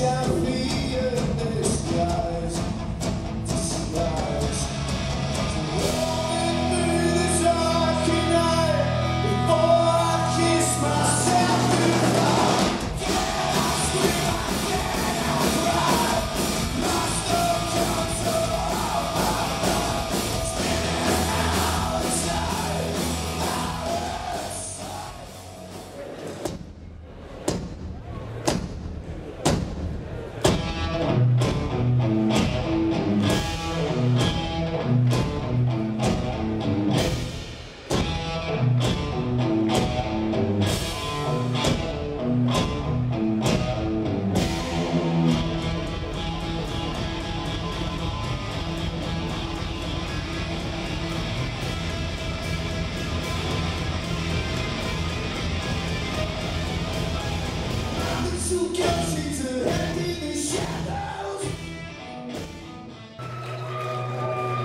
shall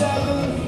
seven.